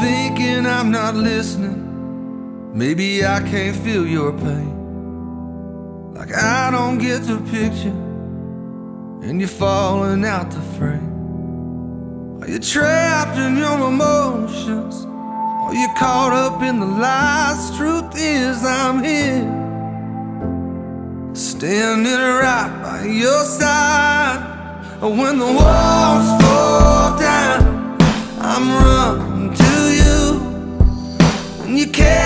thinking I'm not listening. Maybe I can't feel your pain. Like I don't get the picture, and you're falling out the frame. Are you trapped in your emotions? Are you caught up in the lies? Truth is, I'm here, standing right by your side. When the walls fall you can't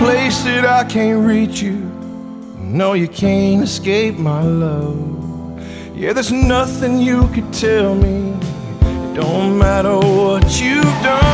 place that I can't reach you. No, you can't escape my love. Yeah, there's nothing you could tell me. It don't matter what you've done.